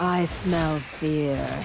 I smell fear.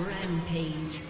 Rampage.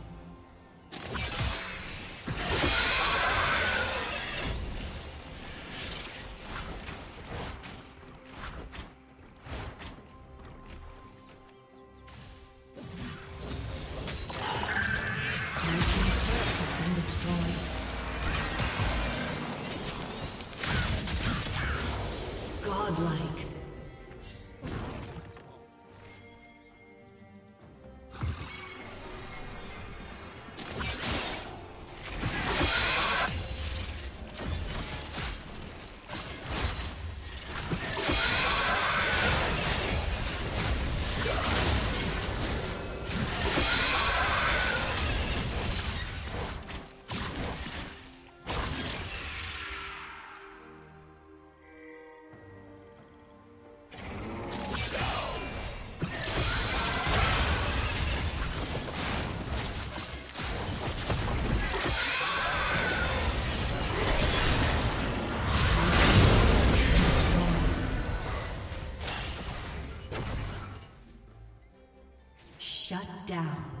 Down.